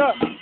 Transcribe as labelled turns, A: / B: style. A: up.